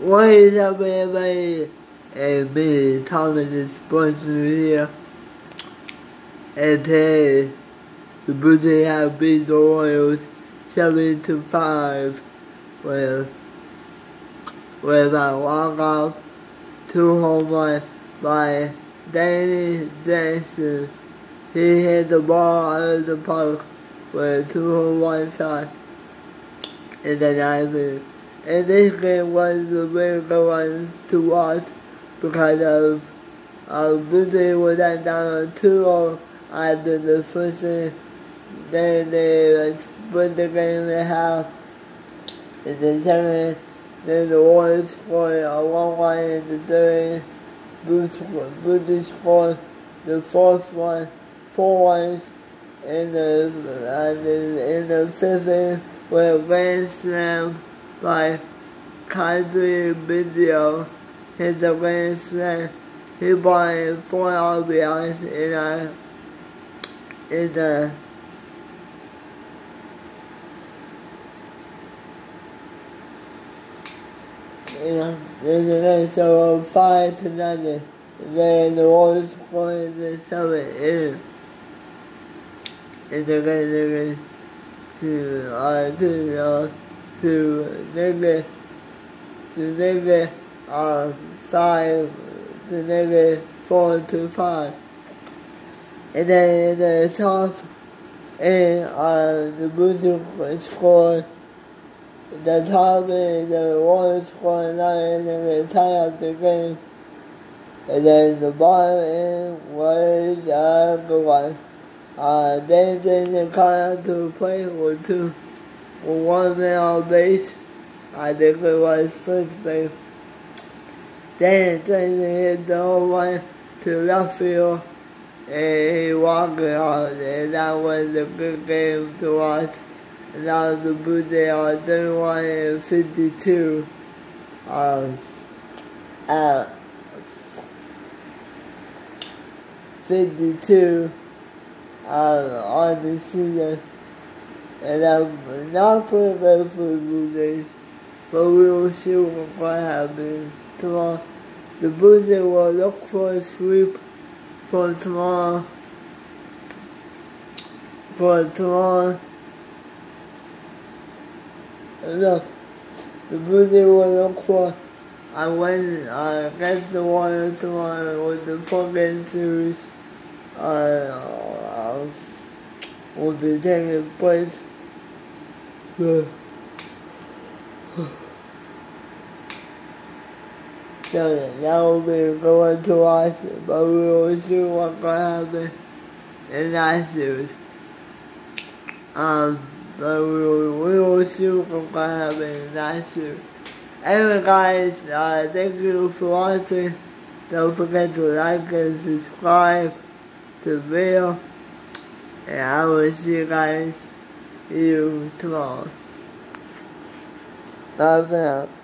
What is up everybody? And me, Thomas is News here. And today, the Blues have beat the Royals 7 to 5 with, with a walk-off, two home run by Danny Jansen. He hit the ball out of the park with two home run shots in the ninth and this game was a very good one to watch because of uh, Blue was down on 2 after the first inning. Then they split the game in half. In the second, then the Warriors scored a one one in the third. Blue scored the fourth one, four ones in the, uh, in the fifth inning with a grand slam by Kadri Biggio. His grand slam. He bought four RBIs in a in a you know, in the next of five to nothing. Then the Warriors scored the seventh inning. And they're going to uh to uh to maybe to maybe uh five to maybe four to five. And then in the top and uh the Blues scored the top and the Warriors scored nine and then tie up the game. And then the bottom end was uh good one. Uh then they called out to play for two one man on base. I think it was first base. Then Jansen hit the whole one to left field and he walked out and that was a good game to watch. And that was the Blue Jays are 31 and 52. Um, uh, 52 uh, on the season and I'm not pretty good for the Jays, but we will see what going to happen tomorrow. The Jays will look for a sweep for tomorrow. For tomorrow. Look, the Jays will look for I win uh, against the Warriors tomorrow with the game series. Uh, will be taking place. So that will be going to watch but we will see what's going to happen in that series. Um, but we will, we will see what's going to happen in that series. Anyway guys, uh, thank you for watching. Don't forget to like and subscribe to the video. And I will see you guys you tomorrow. Bye for now.